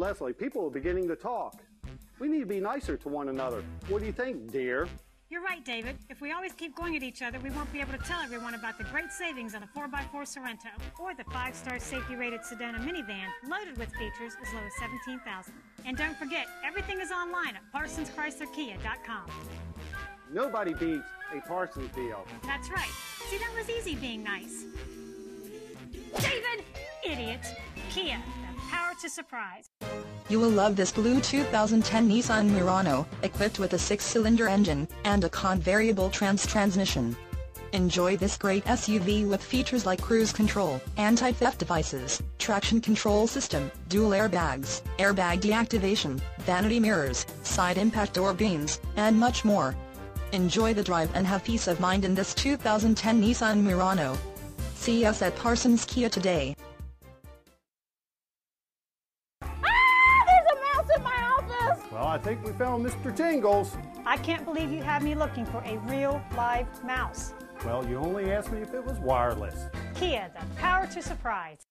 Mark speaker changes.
Speaker 1: Leslie, people are beginning to talk. We need to be nicer to one another. What do you think, dear?
Speaker 2: You're right, David. If we always keep going at each other, we won't be able to tell everyone about the great savings on a 4x4 Sorento or the 5-star safety-rated Sedona minivan loaded with features as low as 17000 And don't forget, everything is online at ParsonsChryslerKia.com.
Speaker 1: Nobody beats a Parsons deal.
Speaker 2: That's right. See, that was easy being nice. David! Idiot! Kia, surprise.
Speaker 3: You will love this blue 2010 Nissan Murano, equipped with a six-cylinder engine and a con-variable trans transmission. Enjoy this great SUV with features like cruise control, anti-theft devices, traction control system, dual airbags, airbag deactivation, vanity mirrors, side impact door beams, and much more. Enjoy the drive and have peace of mind in this 2010 Nissan Murano. See us at Parsons Kia today.
Speaker 1: Well, I think we found Mr. Tingles.
Speaker 2: I can't believe you have me looking for a real live mouse.
Speaker 1: Well, you only asked me if it was wireless.
Speaker 2: Kia, the power to surprise.